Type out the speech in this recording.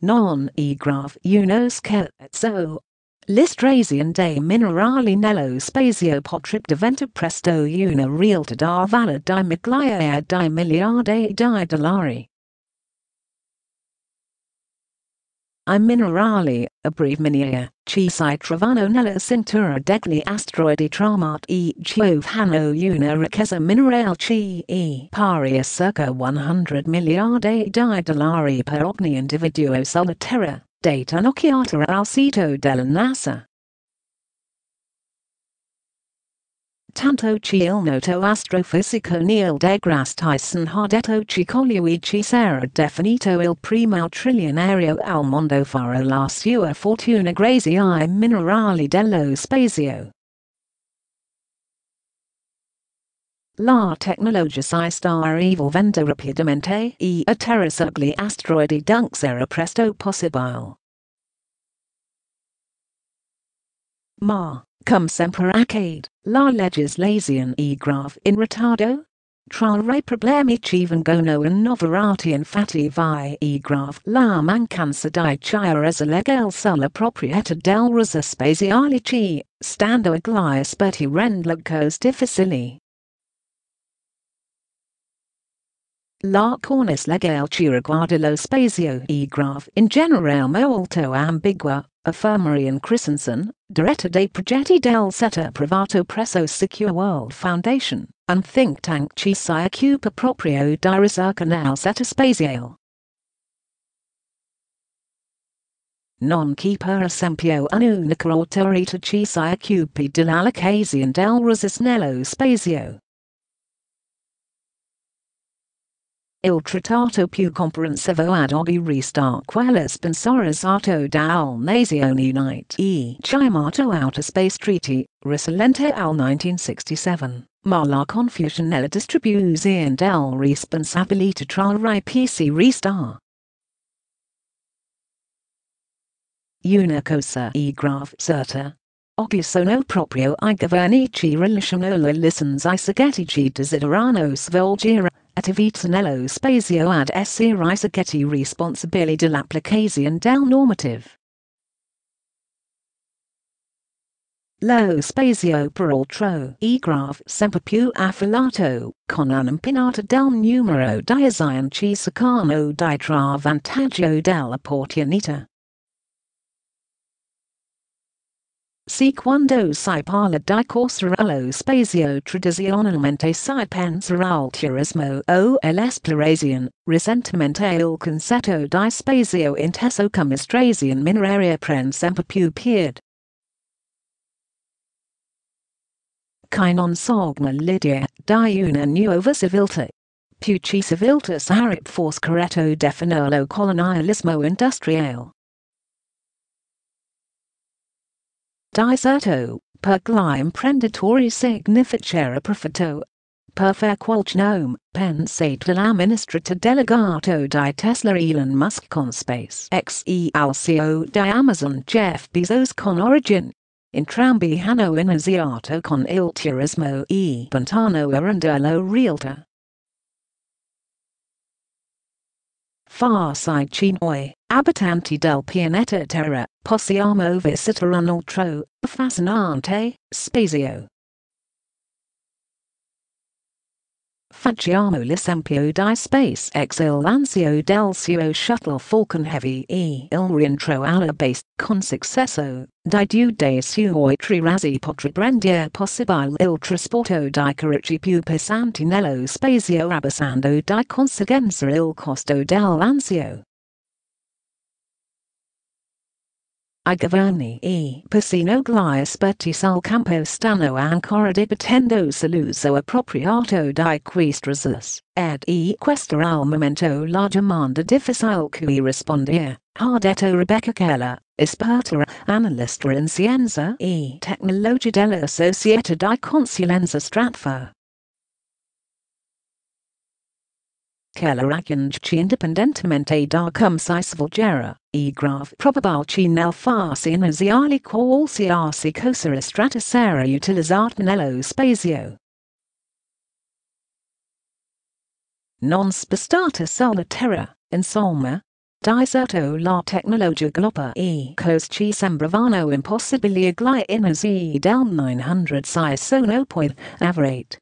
non e graf unos so Listrasian de minerali nello spazio potrip diventa presto una realtà da valid di migliaia di miliardi di dollari. I minerali, a breve minia, ci si trovano nella cintura degli asteroidi tramat e hanno una ricchezza minerale ci e pari a circa 100 miliardi di dollari per ogni individuo sulla Terra, data un'occhiata al sito della NASA. Tanto ci il noto astrofisico Neil deGrasse Tyson ha detto ci ci sarà definito il primo trillionario al mondo faro la sua fortuna grazie ai minerali dello spazio. La tecnologia si sta evolvendo rapidamente e atterrissare gli asteroidi dunque sarà presto possibile. Ma Come semper accade, la legislazione e grave in ritardo? Tra i problemi ci vengono innovarati infatti vi e grave la mancanza di chiarezza legale sulla proprietà del riso spaziale ci, stando agli aspetti rende le cose difficili. La cornice legale ci riguarda lo spazio e grave in generale molto ambigua, afferma Ian Christensen, Direttore dei progetti del settore privato presso Secure World Foundation, un think tank ci si occupa proprio di ricerca nel settore spaziale. Non che per esempio un'unica autorità ci si occupi dell'allocazione del nello spazio. Il trattato più comprensivo ad oggi resta quello sponsorizzato dal Nazioni Unite e chiamato Outer Space Treaty, risalente al 1967, ma la confusione nella distribuzione del responsabilità tra i PC resta. Una cosa e grave certa. Oggi sono proprio i governi ci licenze ai soggetti ci desiderano svolgere attività nello spazio ad essere soggetti responsabili dell'applicazione del normative. Lo spazio peraltro e grave sempre più affilato, con un un'impennata del numero di ci cercano di tra vantaggio dell'opportunità. Si quando si parla di corsa allo spazio tradizionalmente si pensa al turismo o all'esplorazione, recentemente il concetto di spazio inteso come estrazione mineraria prende sempre più piede. Che non sogna l'idea di una nuova civiltà. Più ci civiltà sarebbe forse corretto definirlo colonialismo industriale. Diserto, per gli imprenditori significherà profitto. Per far qualche nome, pensate all'amministratore delegato di Tesla Elon Musk con SpaceX e al CEO di Amazon Jeff Bezos con Origin. Intrambi hanno iniziato con il turismo e puntano a renderlo realtà. Farsi noi, abitanti del pianeta Terra, possiamo visitare un altro, affascinante, spazio. Facciamo l'esempio di SpaceX il lancio del suo shuttle Falcon Heavy e il rientro alla base con successo, di due dei suoi tre razzi potrebbe possibile il trasporto di carichi più pesanti nello spazio abbassando di conseguenza il costo del lancio. I governi e. Persino gli esperti sul campo stanno ancora dibattendo sull'uso appropriato di queste risorse, ed e. Questa al momento la domanda difficile cui rispondere, ha detto Rebecca Keller, esperta analista in scienza e. Tecnologia della Società di Consulenza Stratfor. Che la raggiunge indipendentemente da come si svolgerà, e grave probabilmente nel farsi iniziali qualsiasi cosa strata sarà utilizzata nello spazio. Non spostata sulla Terra, insomma, Diserto la tecnologia gloppa e cos ci sembravano impossibili glai in z del 900 si sono poi avrate